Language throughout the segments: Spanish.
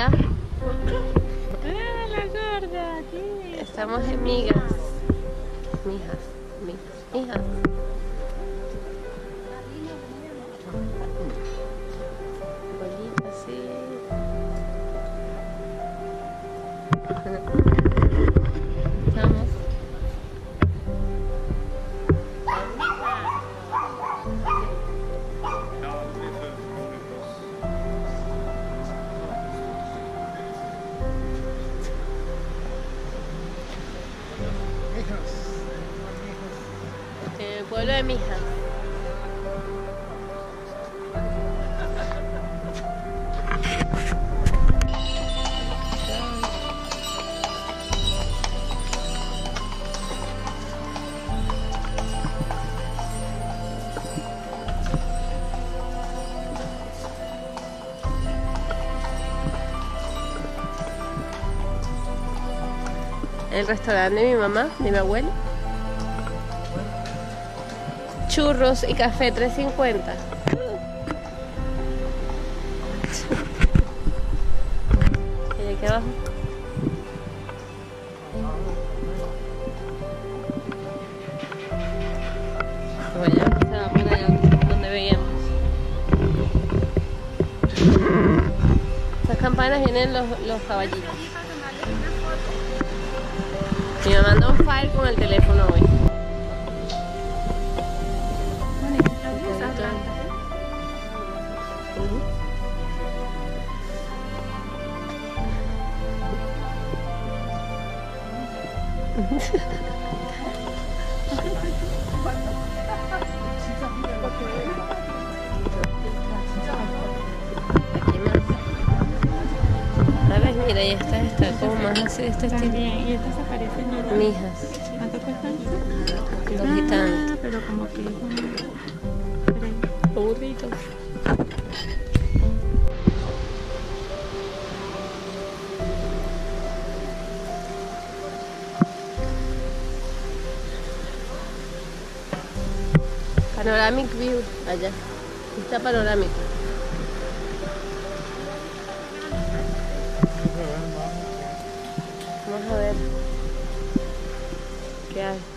Hola, ¡Ah, la gorda! ¿qué? estamos en migas. Mijas, mijas, mijas. Bolitas, sí. Pueblo de Mijas. El restaurante de mi mamá, de mi abuela. Churros y café 350. Y aquí abajo. Bueno, se va por allá donde veíamos. Esas campanas vienen los, los caballitos. Mi mamá anda un file con el teléfono hoy. Ver, mira, ya está, está como más así de este estilo. Y estas se parecen a Mijas, ¿Cuánto cuestan? dos y tanto. Pero como que es un... Panoramic view allá. Está panorámico. Vamos a ver qué hay.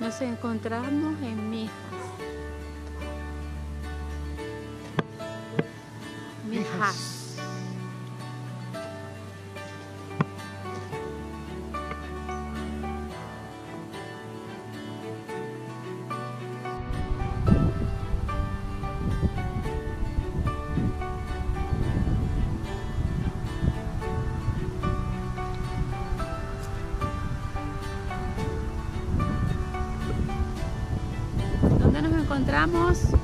Nos encontramos en Mijas. Mijas. Encontramos?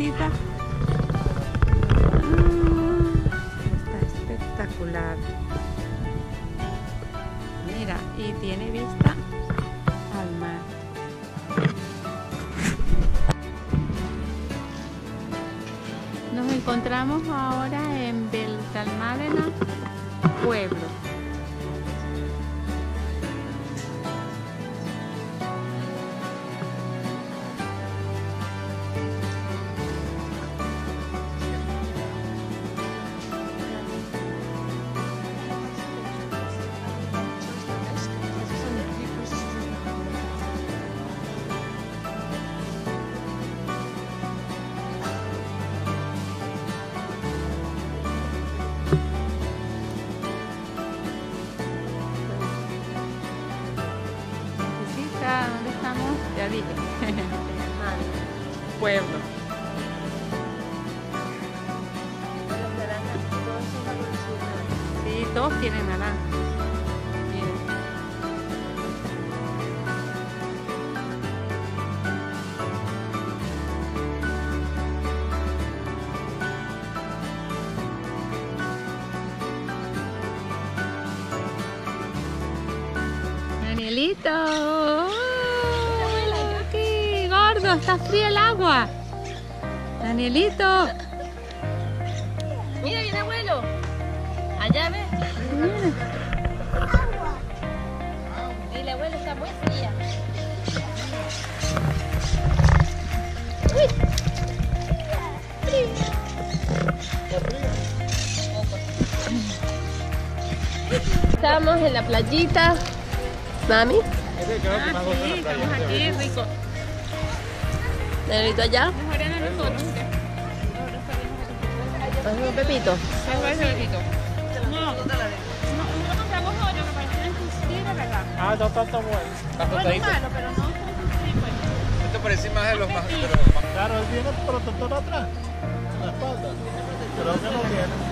Ah, está espectacular. Mira, y tiene vista al mar. Nos encontramos ahora en Beltalmádena, pueblo. Pueblo. naranjas. Sí, todos tienen naranja. Miren. Está fría el agua. Danielito. Mira, viene abuelo. Allá ves. Dile, abuelo, está muy fría. Estamos en la playita. Mami, Ah, sí, estamos aquí, rico. Nenito allá. Mejoran a nosotros. Haz un pepito. ¿Cuál va ese bebito? No. Ah, no está bueno. Está es tostadito. malo, pero no es un fusil, pues. Esto parece más de los más, los más Claro, él tiene protector atrás, en la espalda. Que no tiene.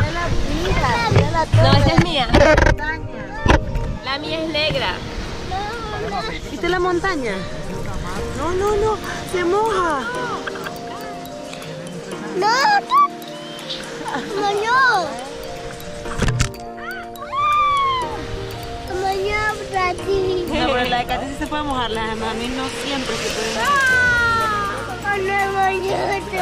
Ah. Para. No, esa es mía. La mía es negra. ¿Viste la montaña? No, no, no. Se moja. No, pero la de Katy sí se puede mojar. La de mami no siempre se puede mojar. ¿Qué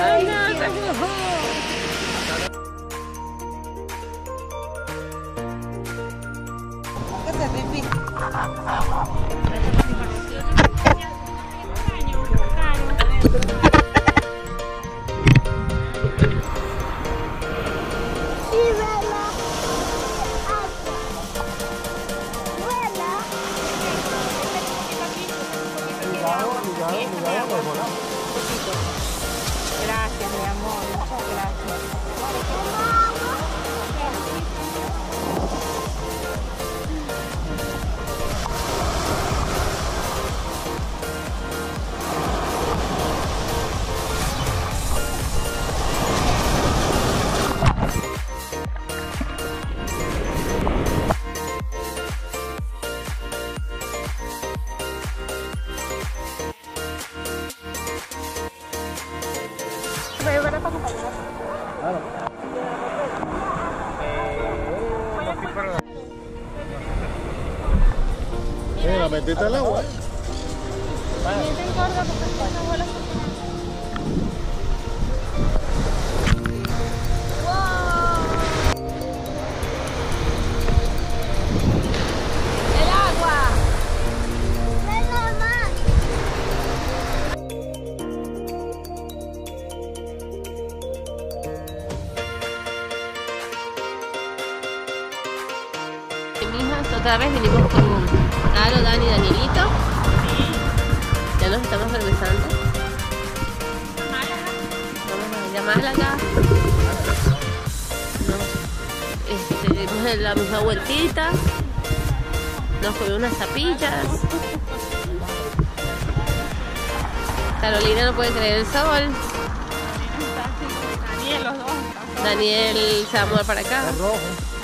Mira, metiste el agua. Otra vez vinimos con Caro, Dani y Danielito. Ya nos estamos regresando. Vamos a ir a Málaga. No, la misma vueltita. Nos comimos unas zapillas. Carolina no puede creer el sol. Daniel, los dos. Daniel se va a mudar para acá. rojo.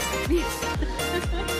Peace.